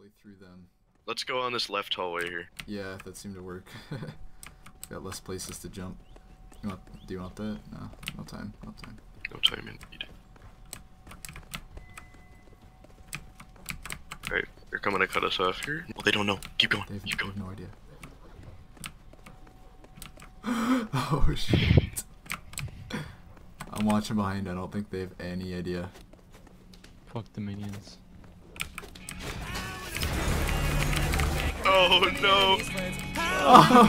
Hopefully through them. Let's go on this left hallway here. Yeah, that seemed to work. Got less places to jump. You want, do you want that? No, no time, no time. No time indeed. Alright, they're coming to cut us off here. Well, they don't know. Keep going. They have, Keep they have going. no idea. oh shit. I'm watching behind, I don't think they have any idea. Fuck the minions. Oh no! Oh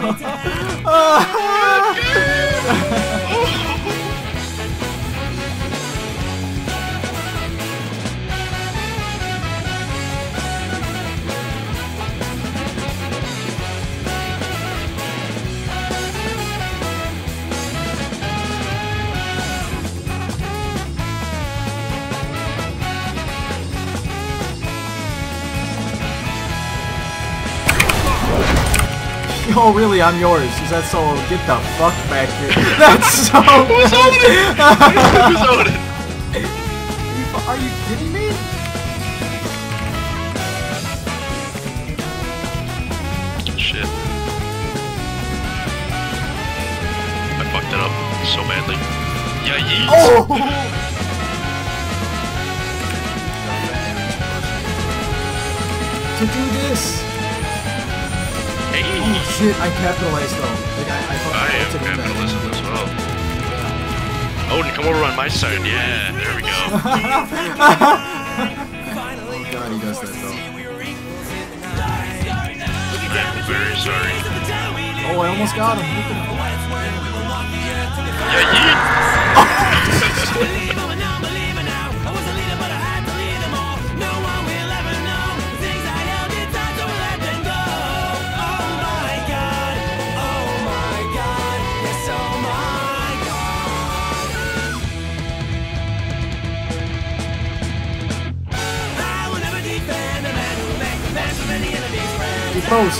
Oh, really, I'm yours. Is that so? Get the fuck back here. That's so Who's good. on? Who's on it? Are you, are you kidding me? Shit. I fucked it up so badly. Yeah, yeet. Oh! to do this. Hey! Oh shit, I capitalized though. Like I, I, thought I am to do that. capitalism as well. Oh, Odin, come over on my side. Yeah, there we go. Oh god, he does that though. I'm very sorry. Oh, I almost got him. Him. Yeah, yeet!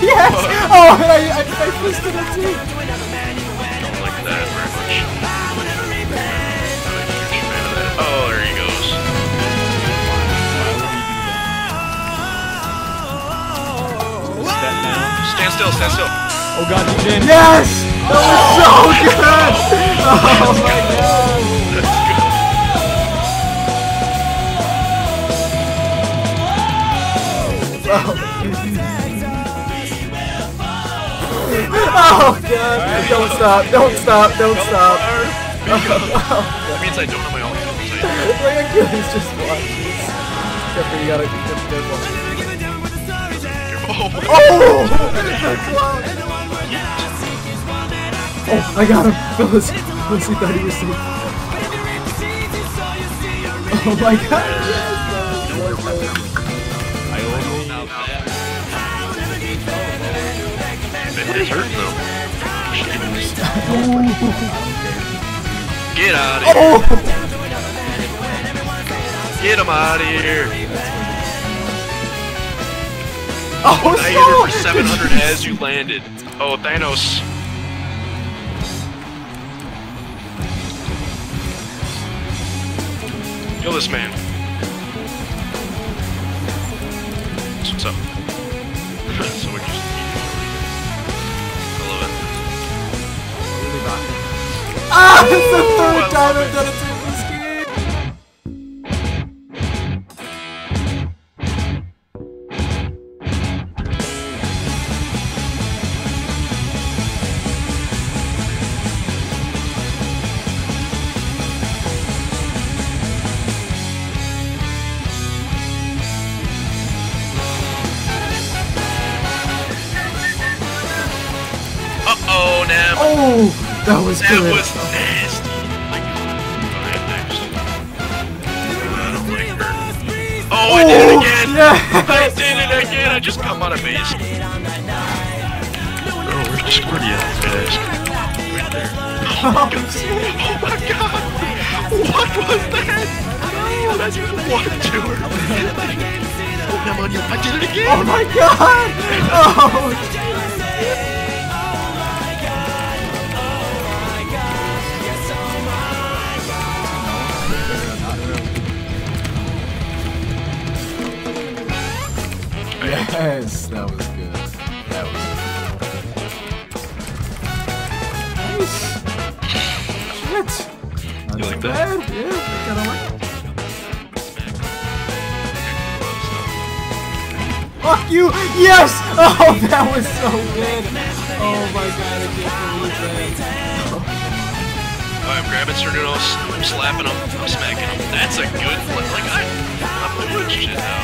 He yes! Oh, and I, I, I fisted it too. Don't like that very much. Not a huge fan of that. Oh, there he goes. Stand still, stand still. Oh god, DJ. Yes! That was so good! Oh my god! Oh god! Don't stop! Don't stop! Don't stop! That means I don't know my own. I- Like Achilles just watches. Except for you gotta be careful. Oh, Oh! Oh, I got him! Phyllis! Phyllis, he thought he was safe. Oh my god! Yes! that was so it is hurting though. Get out of here. Oh! Get him out of here. Oh, I hit so- her for 700 as you landed. Oh, Thanos. Kill this man. It's the I third time love I've done it to this game! Uh-oh, Oh! That was That good. was Oh, I did it again! Yeah! I did it again! I just come out of base. Oh, where's Discordia? Guys. Right there. Oh my god! Oh my god! What was that? Oh, that's one to her. Oh, I'm on you. I did it again! Oh my god! Oh! Yes, that was good. That was good. Nice. Shit. Not You like that? bad. Yeah, I kinda like. Fuck you! Yes! Oh, that was so good! Oh my god, I can't believe that. Alright, I'm grabbing Cernunnos, I'm slapping them, I'm smacking them. That's a good flip. Like, I, I'm doing shit now.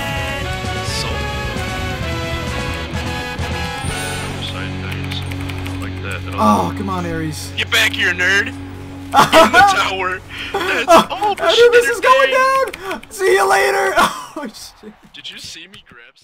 Oh, come on, Ares. Get back here, nerd! In the tower! That's oh, all the this is going down! See you later! Oh, shit. Did you see me grab?